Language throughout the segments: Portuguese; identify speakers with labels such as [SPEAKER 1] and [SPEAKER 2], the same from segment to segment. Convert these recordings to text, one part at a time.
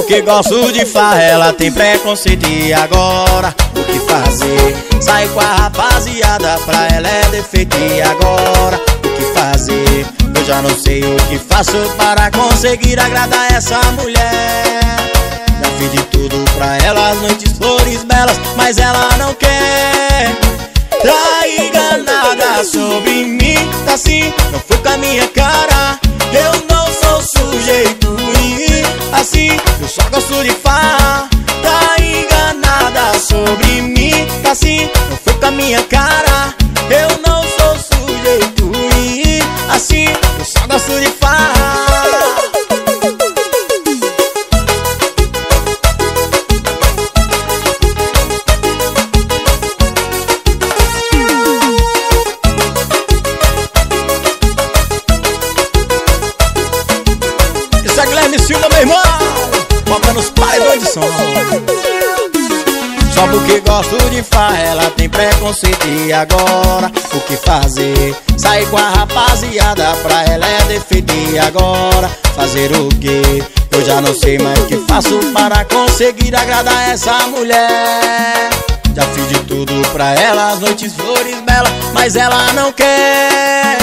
[SPEAKER 1] porque gosto de farra, ela tem preconceito e agora o que fazer? Sai com a rapaziada, pra ela é defeito e agora o que fazer? Eu já não sei o que faço para conseguir agradar essa mulher Já fiz de tudo pra ela, noites, flores belas, mas ela não quer Tá enganada sobre mim, tá assim, não foi com a minha cara eu e agora O que fazer? Sair com a rapaziada Pra ela é defeito e agora. Fazer o quê? Eu já não sei mais o que faço Para conseguir agradar essa mulher. Já fiz de tudo pra ela As noites flores belas Mas ela não quer.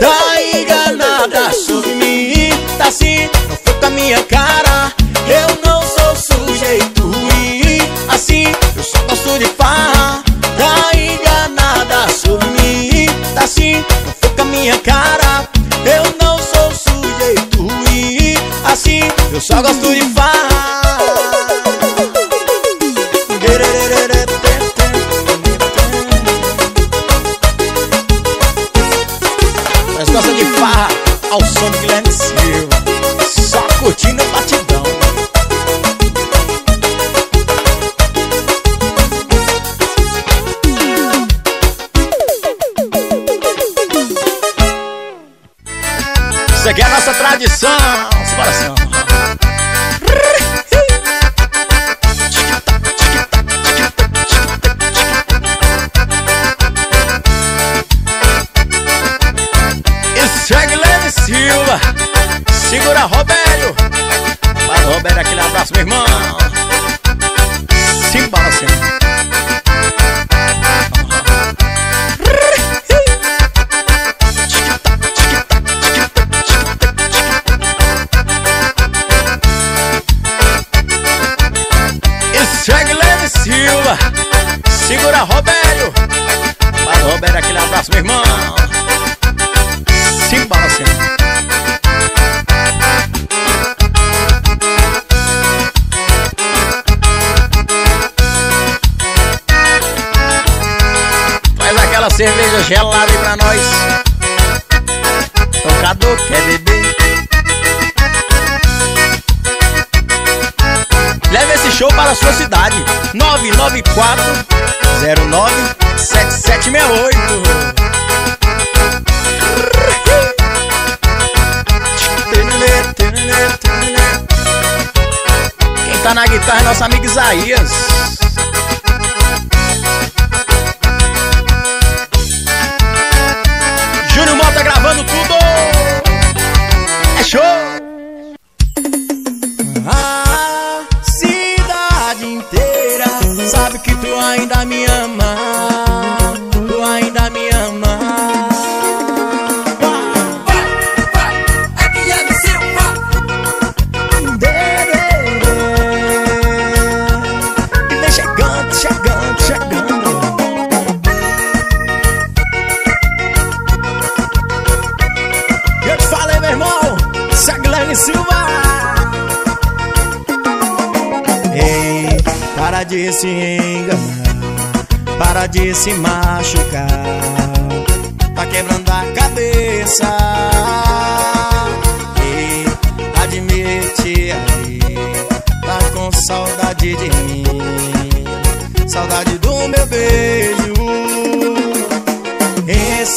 [SPEAKER 1] Tá enganada sobre mim Tá assim, não foi com a minha cara. Eu não sou sujeito ruim Assim, eu só gosto de farra mim Tá assim, com a minha cara. Eu não sou sujeito ruim Assim, eu só gosto de farra. Mas gosta de farra ao som de Guilherme Isso é a nossa tradição. Bora assim. Isso é Guilherme Silva. Segura Robério Para Robério, aquele abraço, meu irmão Cerveja gelada aí pra nós. Tocador quer beber? Leve esse show para a sua cidade. 994 09 7768 Quem tá na guitarra é nosso amigo Isaías. Show. A cidade inteira sabe que tu ainda me ama.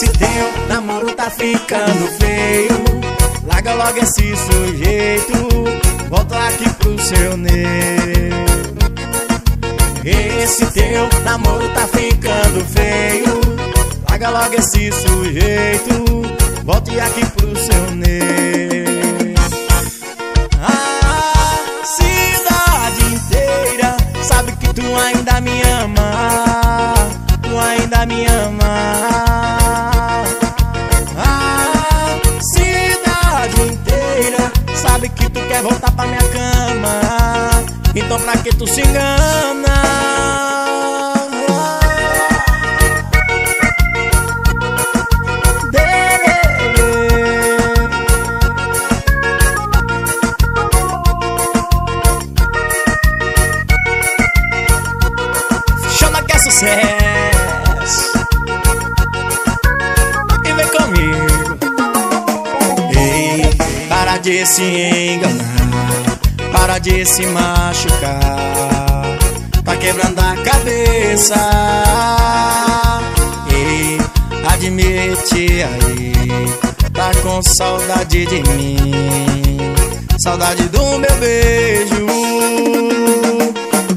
[SPEAKER 1] esse teu namoro tá ficando feio. Larga logo esse sujeito Volta aqui pro seu neu Esse teu namoro tá ficando feio. Larga logo esse sujeito Volte aqui pro seu neu A ah, cidade inteira Sabe que tu ainda me ama. Então pra que tu se engana? sucesso. E vem comigo. Ei, para de se enganar. Para de se machucar Tá quebrando a cabeça. Ei, admite aí Tá com saudade de mim. Saudade do meu beijo.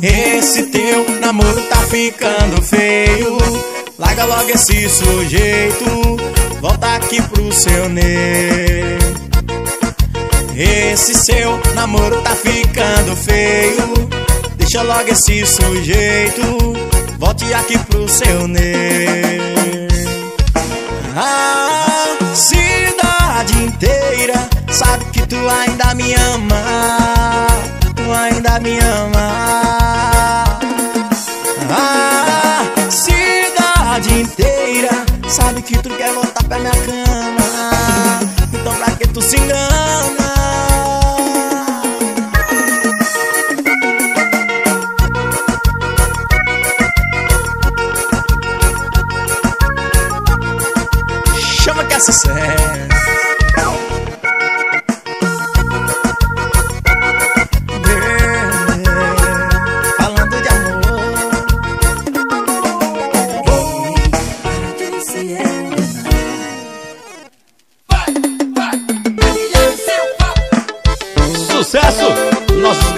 [SPEAKER 1] Esse teu namoro tá ficando feio. Larga logo esse sujeito. Volta aqui pro seu ner Esse seu namoro tá ficando feio. Deixa logo esse sujeito Volte aqui pro seu ner. A cidade inteira Sabe que tu ainda me ama Tu ainda me ama. Cidade inteira Sabe que tu quer voltar pra minha cama. Então pra que tu se engana?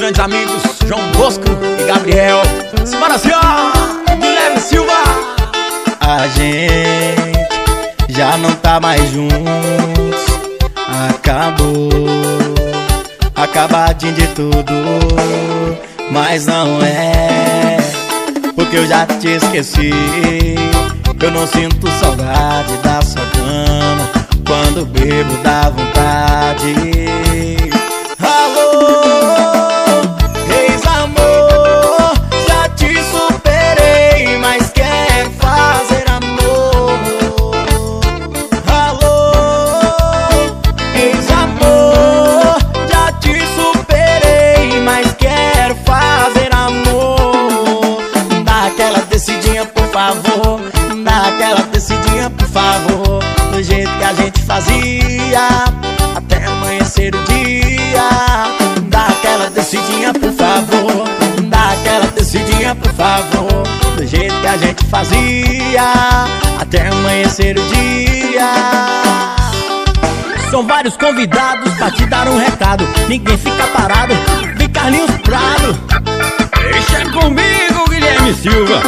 [SPEAKER 1] Grandes amigos João Bosco e Gabriel. Simbora, senhor! Guilherme Silva! A gente já não tá mais juntos. Acabou, acabadinho de tudo. Mas não é, porque eu já te esqueci. Eu não sinto saudade da sua cama. Quando bebo dá vontade. Fazia Até amanhecer o dia. São vários convidados pra te dar um recado. Ninguém fica parado, vem Carlinhos Prado. Deixa comigo, Guilherme Silva.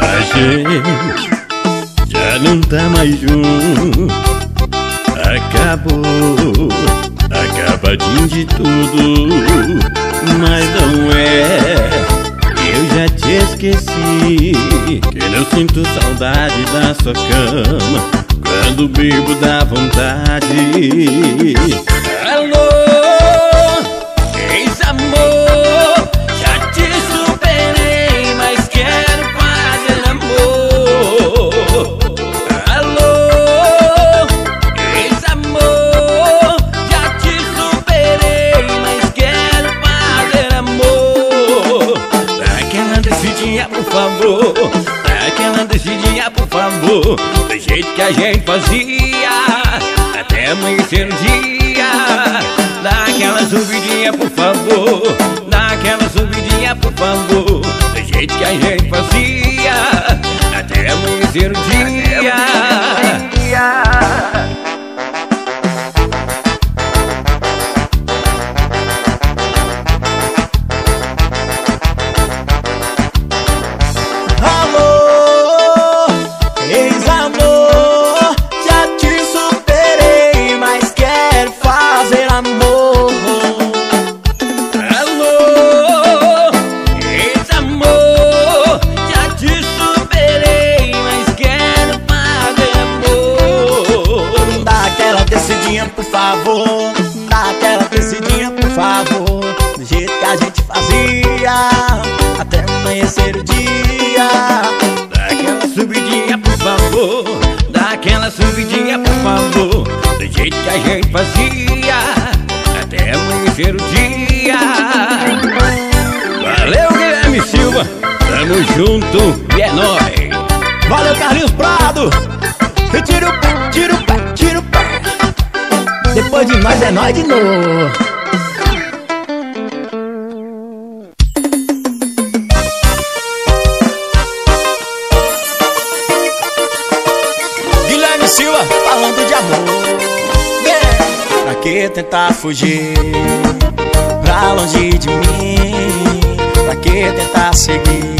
[SPEAKER 1] A gente já não tá mais junto. Acabou, acabadinho de tudo Mas não esqueci Que não sinto saudade da sua cama Quando bebo dá vontade Do jeito que a gente fazia. Até amanhecer o dia. Dá aquela subidinha por favor. Dá aquela subidinha por favor. Do jeito que a gente fazia. Até amanhecer o dia fazia, até amanhecer o dia.
[SPEAKER 2] Valeu, Guilherme Silva. Tamo junto e é nóis.
[SPEAKER 1] Valeu, Carlinhos Prado. Tira o pé, tira o pé, tira o pé. Depois de nós é nós de novo. Que tentar fugir pra longe de mim? Pra que tentar seguir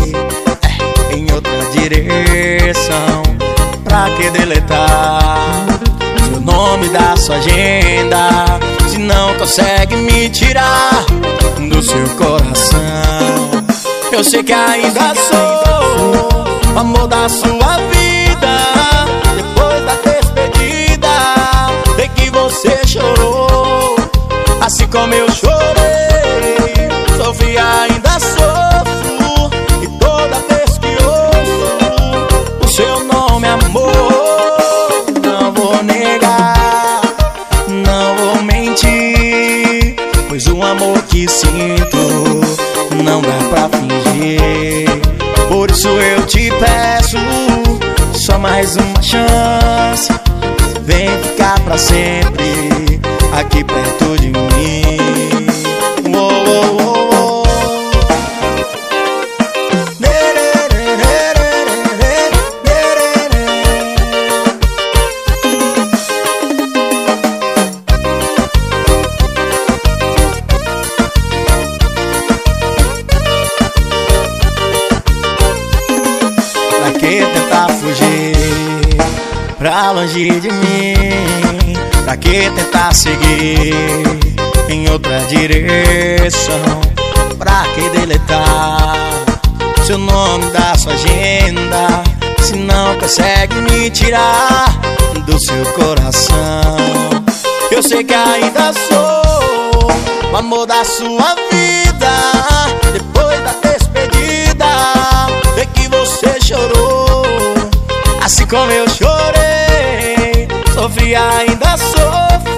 [SPEAKER 1] é, em outra direção? Pra que deletar seu nome da sua agenda? Se não consegue me tirar do seu coração, eu sei que ainda sou o amor da sua isso eu te peço só mais uma chance. Vem ficar pra sempre aqui perto de mim. Longe de mim? Pra que tentar seguir em outra direção? Pra que deletar seu nome da sua agenda? Se não consegue me tirar do seu coração, eu sei que ainda sou o amor da sua vida. Depois da despedida, sei que você chorou, assim como eu chorei. Sofri, ainda sofro,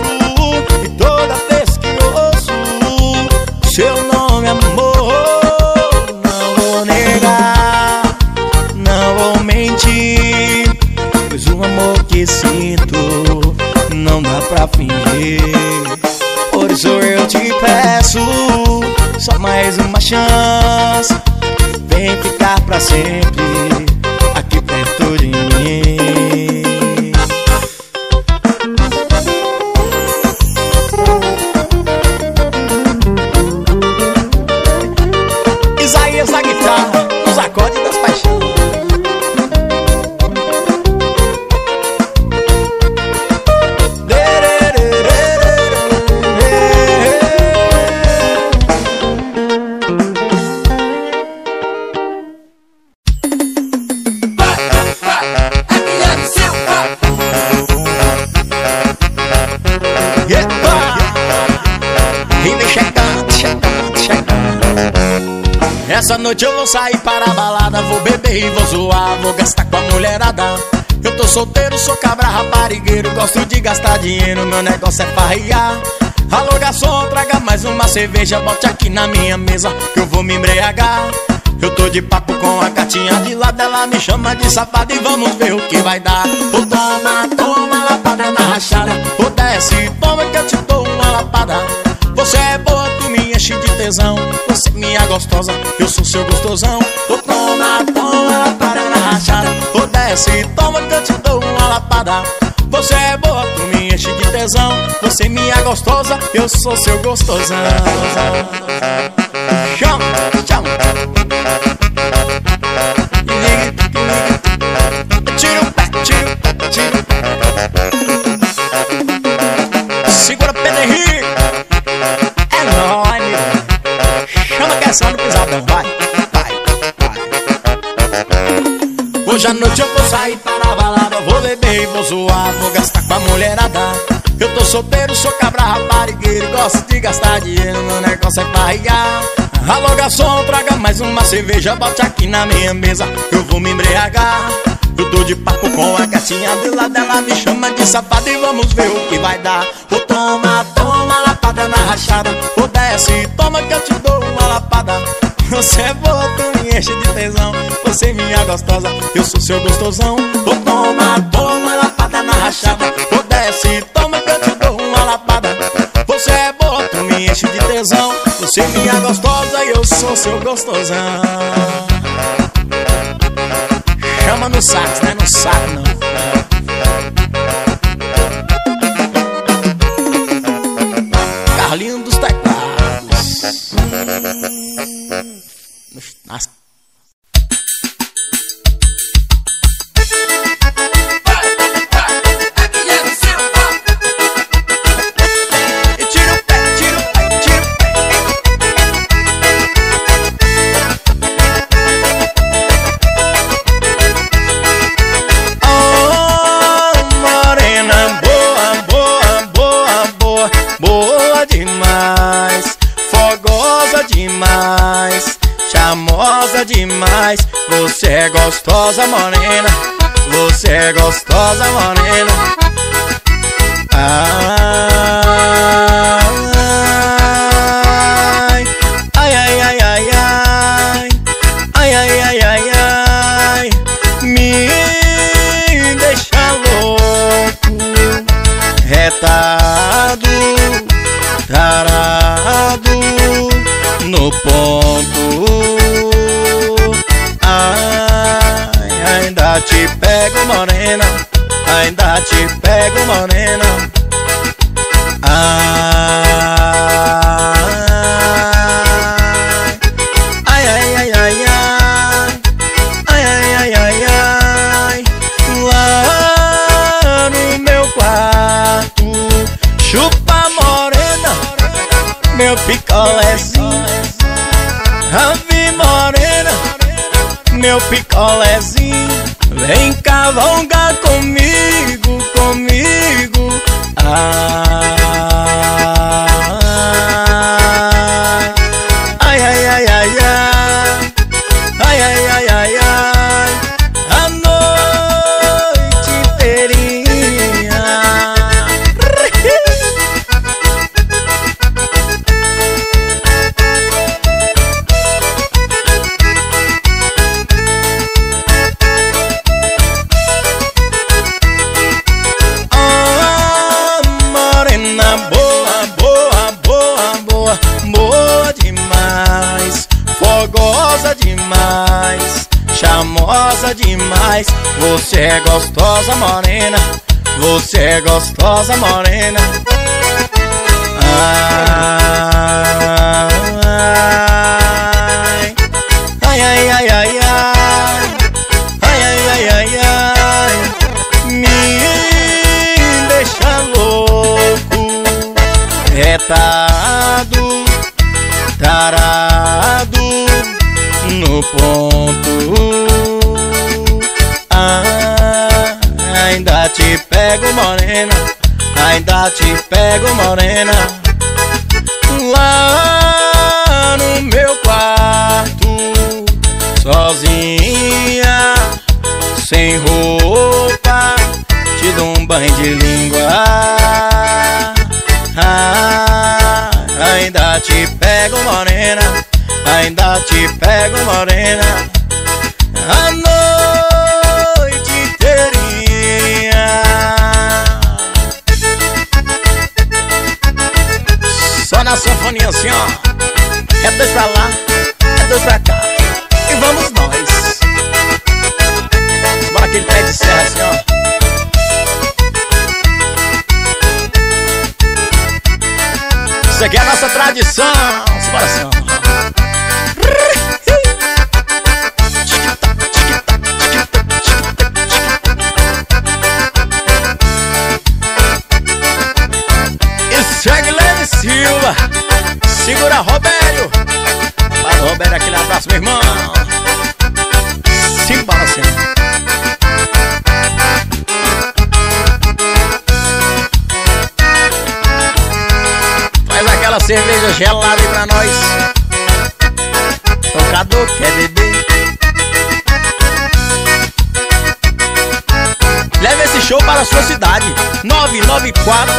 [SPEAKER 1] Essa noite eu vou sair para a balada, vou beber e vou zoar, vou gastar com a mulherada. Eu tô solteiro, sou cabra raparigueiro, gosto de gastar dinheiro, meu negócio é farrear. Alô garçom, traga mais uma cerveja, bote aqui na minha mesa, que eu vou me embriagar. Eu tô de papo com a gatinha de lado, ela me chama de safado e vamos ver o que vai dar. Ô toma, toma lapada na rachada, ô desce, toma que eu te dou uma lapada. Você é boa, tu me enche de tesão. Minha gostosa, eu sou seu gostosão. Ô toma, toma lapada na rachada, ô desce, toma que eu te dou uma lapada. Você é boa, tu me enche de tesão. Você é minha gostosa, eu sou seu gostosão. Chama, chama. Tira o pé, tira o pé, tira o pé. Segura Pedro Hoje à noite eu vou sair para a balada, vou beber e vou zoar, vou gastar com a mulherada. Eu tô solteiro, sou cabra raparigueiro Gosto de gastar dinheiro, meu negócio é barrigar Alô garçom, traga mais uma cerveja Bote aqui na minha mesa, eu vou me embriagar. Eu tô de papo com a gatinha de lá dela Me chama de safado e vamos ver o que vai dar. Ô toma, toma lapada na rachada. Ô desce, toma que eu te dou uma lapada você é tu me enche de tesão. Você é minha gostosa, eu sou seu gostosão. Ô toma, toma lapada na rachada. Ô desce, toma que eu te dou uma lapada. Você é tu me enche de tesão. Você é minha gostosa eu sou seu gostosão. Chama no sax, né? No saco não gostosa morena. Você é gostosa morena. Ai, pego morena. Ainda te pego morena. Ai, ai, ai, ai, ai Ai, ai, ai, ai, ai Lá no meu quarto Chupa morena. Meu picolézinho Ave morena. Meu picolézinho Vem cavalgar comigo, comigo. Ah, é gostosa, morena. Ai, ai, ai, ai, ai, ai, ai, ai, ai, ai, me deixa louco, retado, tarado, no ponto. Morena, ainda te pego, morena. Lá no meu quarto, sozinha, sem roupa, te dou um banho de língua. Ah, ainda te pego, morena, ainda te pego, morena. A na sanfoninha assim, ó. É dois pra lá, é dois pra cá. E vamos nós. Bora aquele pé de serra assim, ó. Isso aqui é a nossa tradição. Bora assim, ó. Segura Robério Para Robério aquele abraço meu irmão Simbora assim cerveja gelada aí pra nós. Tocador quer beber. Leve esse show para a sua cidade. 994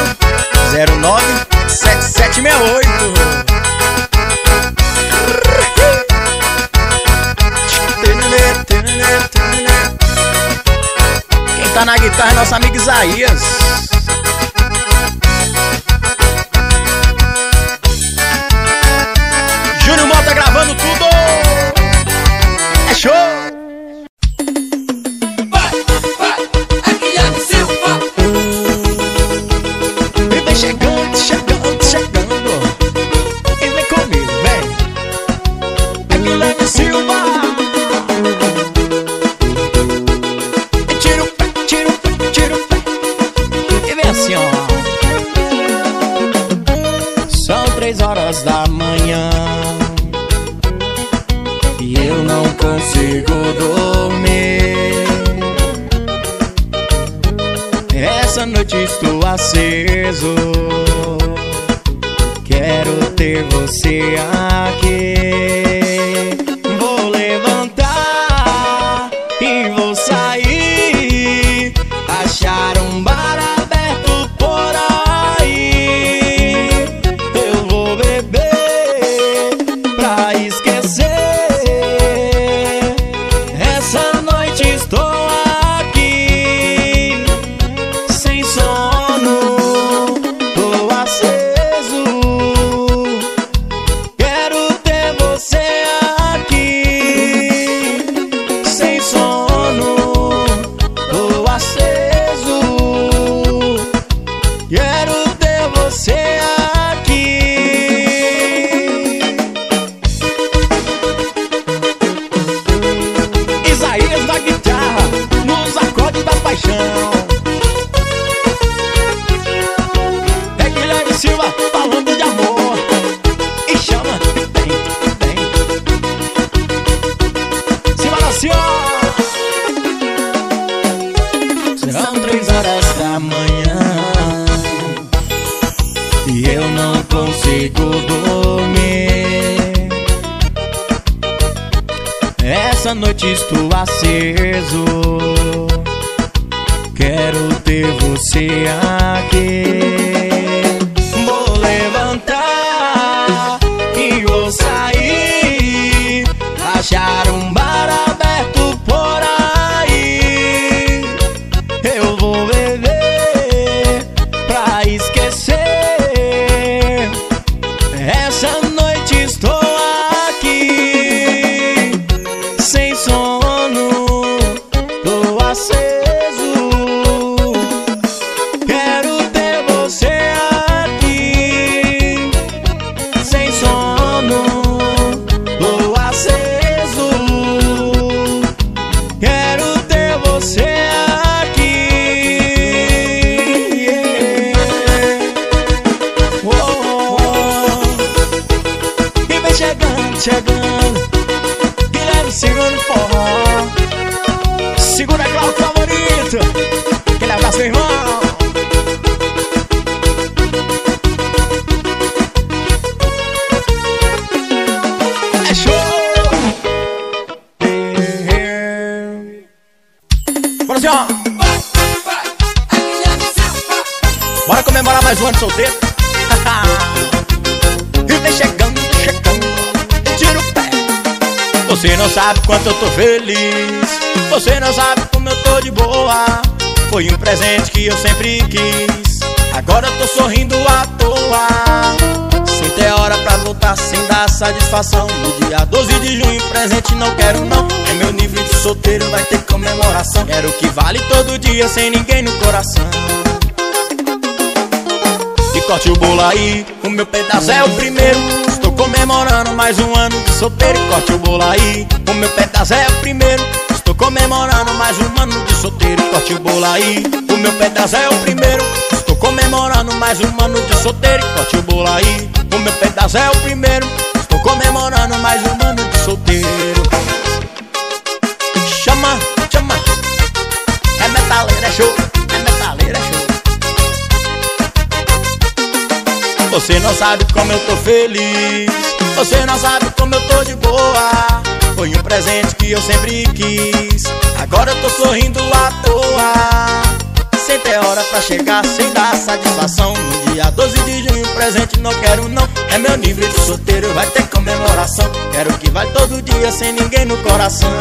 [SPEAKER 1] 09 7768. Na guitarra nosso amigo Isaías. Consigo dormir. Essa noite estou aceso. Quero ter você aqui. Estou Você não sabe quanto eu tô feliz. Você não sabe como eu tô de boa. Foi um presente que eu sempre quis. Agora eu tô sorrindo à toa. Sem ter hora pra voltar, sem dar satisfação. No dia 12 de junho, presente não quero não. É meu nível de solteiro, vai ter comemoração. Quero que vale todo dia, sem ninguém no coração. E corte o bolo aí, o meu pedaço é o primeiro. Comemorando mais um ano de solteiro. E corte o bolo aí, o meu pedaço é o primeiro. Estou comemorando mais um ano de solteiro. E corte o bolo aí, o meu pedaço é o primeiro. Estou comemorando mais um ano de solteiro. E corte o bolo aí, o meu pedaço é o primeiro. Estou comemorando mais um ano de solteiro. Chama, chama. É metaleira, é show. Você não sabe como eu tô feliz. Você não sabe como eu tô de boa. Foi um presente que eu sempre quis. Agora eu tô sorrindo à toa. Sem ter hora pra chegar, sem dar satisfação. No dia 12 de junho, presente não quero não. É meu nível de solteiro, vai ter comemoração. Quero que vai todo dia, sem ninguém no coração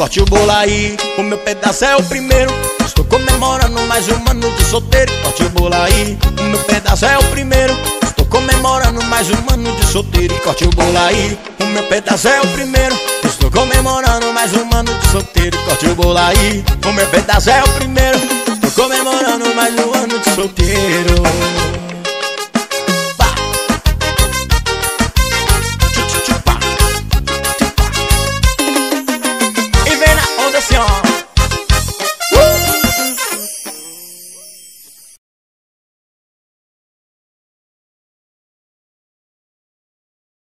[SPEAKER 1] corte o bolo aí, o meu pedaço é o primeiro. Estou comemorando mais um ano de solteiro. Corte o bolo aí, o meu pedaço é o primeiro. Estou comemorando mais um ano de solteiro. Corte o bolo aí, o meu pedaço é o primeiro. Estou comemorando mais um ano de solteiro. Corte o bolo aí, o meu pedaço é o primeiro. Estou comemorando mais um ano de solteiro